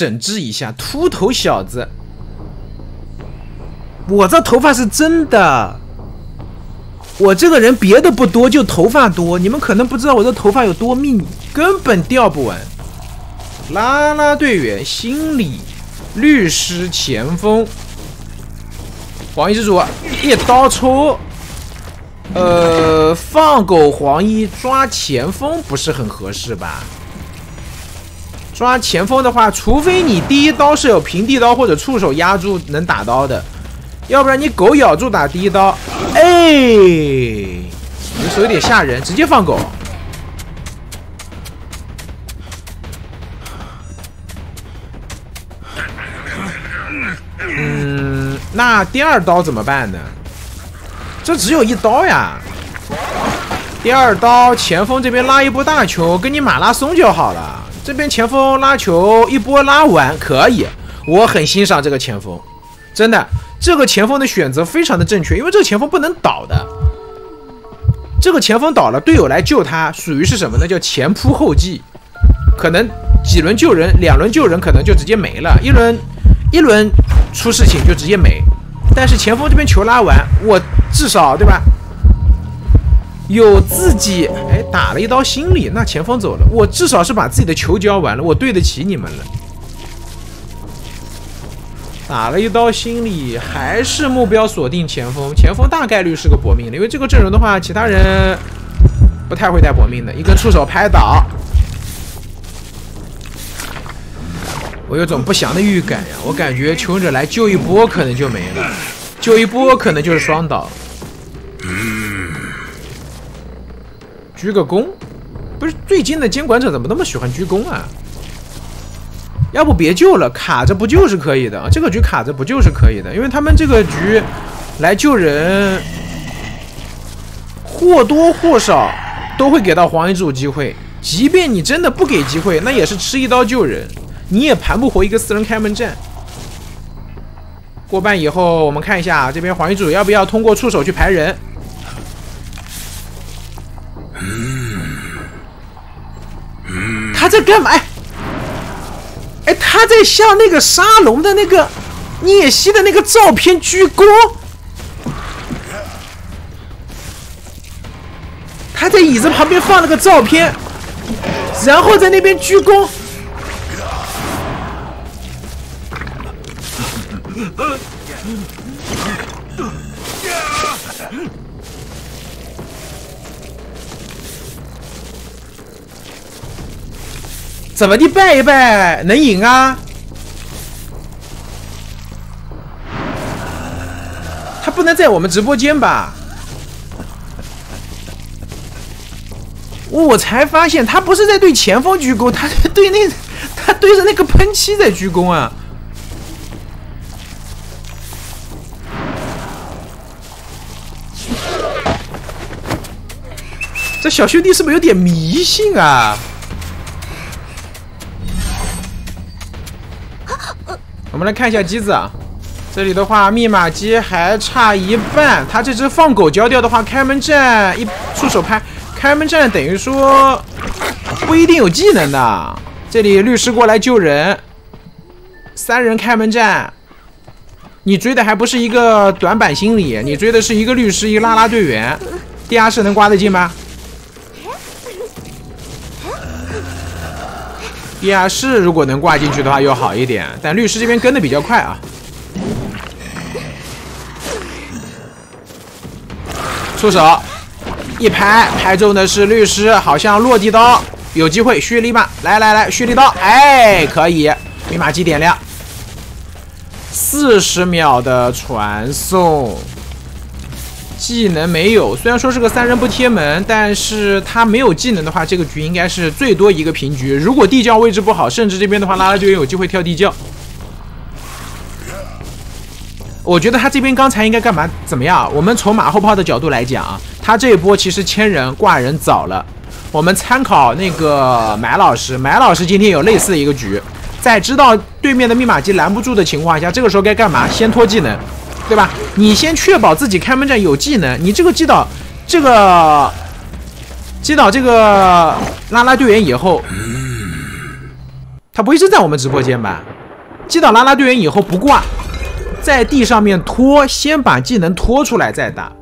整治一下秃头小子。我这头发是真的，我这个人别的不多，就头发多。你们可能不知道我这头发有多密，根本掉不完。啦啦队员、心理、律师、前锋、黄衣之主一刀抽。呃，放狗黄衣抓前锋不是很合适吧？抓前锋的话，除非你第一刀是有平地刀或者触手压住能打刀的，要不然你狗咬住打第一刀，哎，手有点吓人，直接放狗。嗯，那第二刀怎么办呢？这只有一刀呀！第二刀，前锋这边拉一波大球，跟你马拉松就好了。这边前锋拉球一波拉完可以，我很欣赏这个前锋，真的，这个前锋的选择非常的正确，因为这个前锋不能倒的。这个前锋倒了，队友来救他，属于是什么呢？叫前仆后继，可能几轮救人，两轮救人可能就直接没了，一轮一轮出事情就直接没。但是前锋这边球拉完，我至少对吧？有自己打了一刀心理，那前锋走了，我至少是把自己的球交完了，我对得起你们了。打了一刀心理，还是目标锁定前锋，前锋大概率是个搏命的，因为这个阵容的话，其他人不太会带搏命的，一根触手拍倒。我有种不祥的预感呀！我感觉求生者来救一波可能就没了，救一波可能就是双倒。鞠个躬，不是最近的监管者怎么那么喜欢鞠躬啊？要不别救了，卡着不救是可以的！这个局卡着不救是可以的，因为他们这个局来救人，或多或少都会给到黄衣之主机会，即便你真的不给机会，那也是吃一刀救人。你也盘不活一个四人开门战。过半以后，我们看一下这边黄衣主要不要通过触手去排人。他在干嘛？哎，他在向那个沙龙的那个聂西的那个照片鞠躬。他在椅子旁边放了个照片，然后在那边鞠躬。怎么的拜一拜能赢啊？他不能在我们直播间吧？我才发现他不是在对前锋鞠躬，他是对那他对着那个喷漆在鞠躬啊！这小兄弟是不是有点迷信啊？我们来看一下机子啊，这里的话密码机还差一半。他这只放狗交掉的话，开门战一出手拍，开门战等于说不一定有技能的。这里律师过来救人，三人开门战，你追的还不是一个短板心理，你追的是一个律师，一个拉拉队员，地下室能刮得进吗？地下室如果能挂进去的话，又好一点。但律师这边跟的比较快啊，出手一拍，拍中的是律师，好像落地刀有机会蓄力吧？来来来，蓄力刀，哎，可以，密码机点亮，四十秒的传送。技能没有，虽然说是个三人不贴门，但是他没有技能的话，这个局应该是最多一个平局。如果地窖位置不好，甚至这边的话，拉拉队员有机会跳地窖。我觉得他这边刚才应该干嘛？怎么样？我们从马后炮的角度来讲啊，他这一波其实牵人挂人早了。我们参考那个买老师，买老师今天有类似的一个局，在知道对面的密码机拦不住的情况下，这个时候该干嘛？先拖技能。对吧？你先确保自己开门战有技能，你这个击倒这个击倒这个拉拉队员以后，他不会是在我们直播间吧？击倒拉拉队员以后不挂，在地上面拖，先把技能拖出来再打。